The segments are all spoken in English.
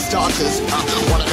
starters. Uh, wanna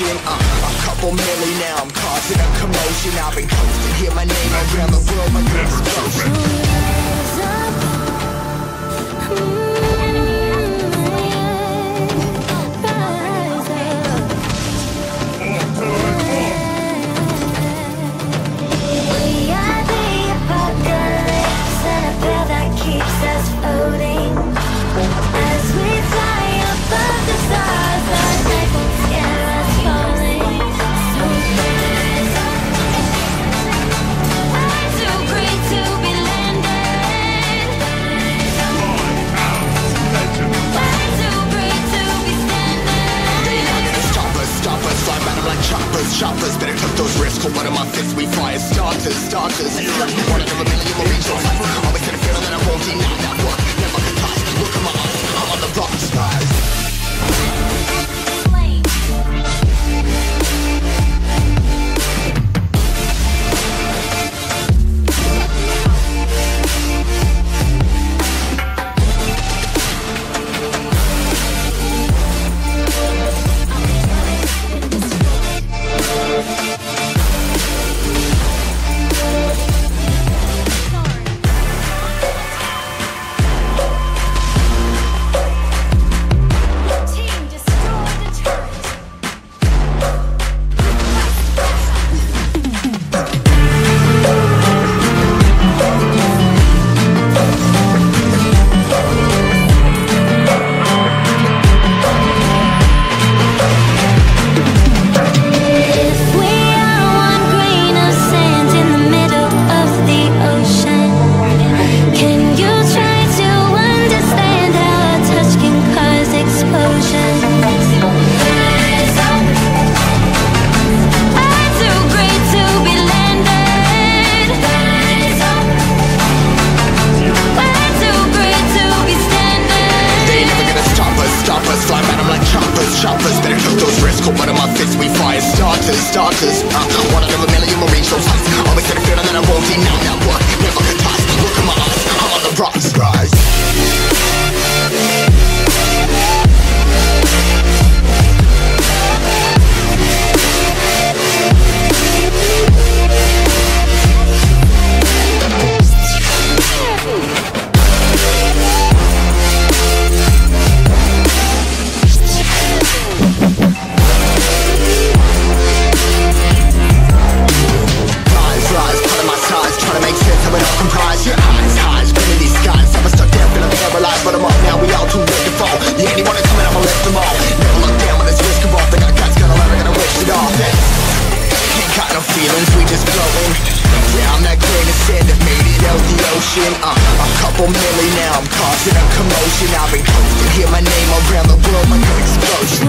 motion uh, A couple million now, I'm causing a commotion. I've been coasting, hear my name around the world, my good explosion uh, One out of a million marine shows heights Always had a feeling that I won't deny now merely now I'm causing a commotion. I've been coasting, hear my name around the world My an explosion.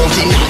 holding on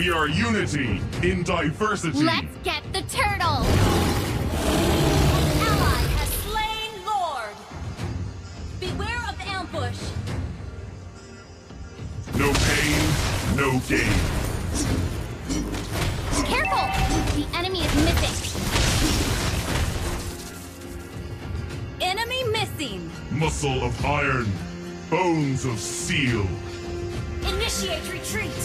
We are unity in diversity. Let's get the turtle. Ally has slain Lord. Beware of ambush. No pain, no gain. Careful! The enemy is missing. Enemy missing. Muscle of iron, bones of steel. Initiate retreat.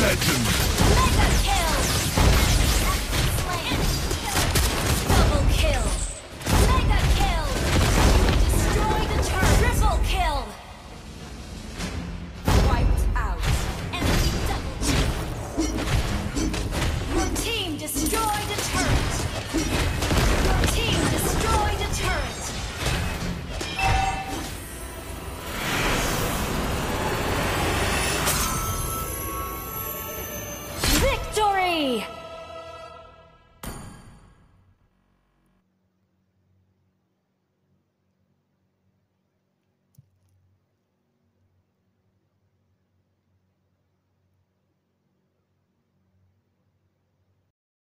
Legend. Mega kill.